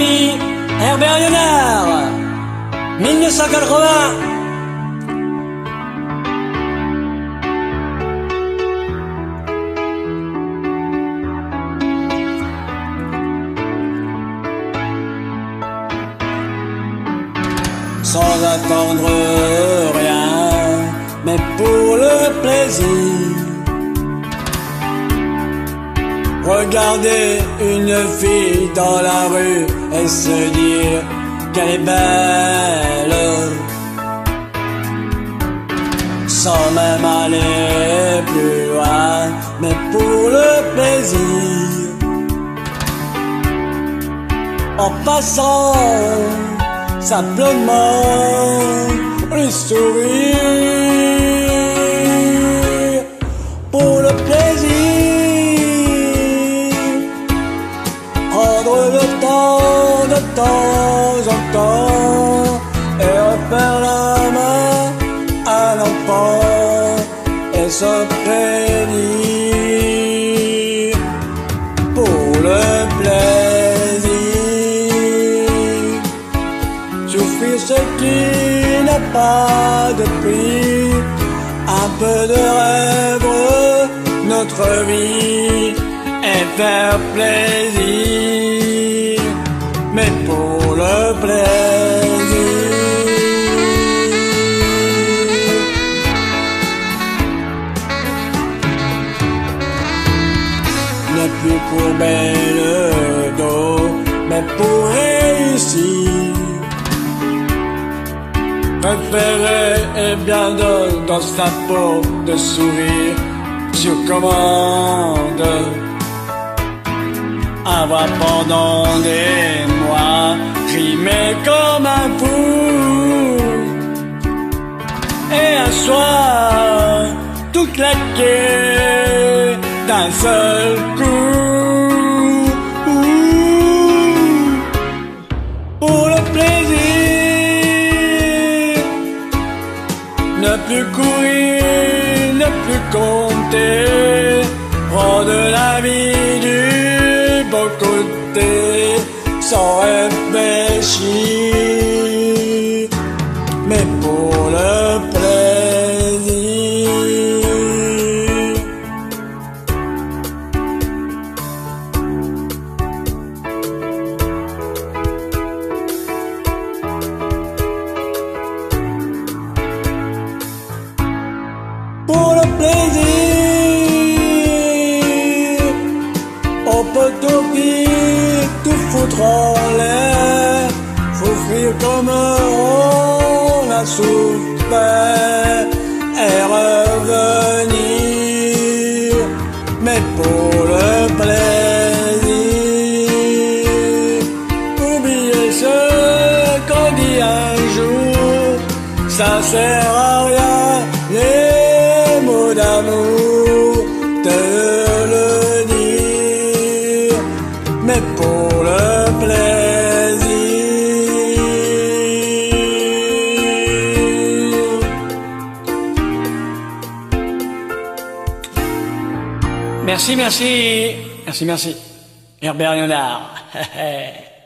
Herbert Léonard 1980 sans attendre rien, mais pour le plaisir. Regarder une fille dans la rue et se dire qu'elle est belle. Sans même aller plus loin, mais pour le plaisir. En passant simplement le sourire se prédire pour le plaisir. Souffrir ce qui n'a pas de prix, un peu de rêve, notre vie et faire plaisir, mais pour le plaisir. Plus courber le dos, mais pour réussir. Préférer est bien de, dans sa peau de sourire sur commande. Avoir pendant des mois rimé comme un fou. Et un soir, tout claqué d'un seul coup. Pour le plaisir. Ne plus courir, ne plus compter, rendre la vie du bon côté. Sans réfléchir, foutre en l'air, souffrir comme on a souffert et revenir, mais pour le plaisir. Oubliez ce qu'on dit un jour, ça sert à rien, les mots d'amour, Merci, merci, merci, merci. Herbert Léonard.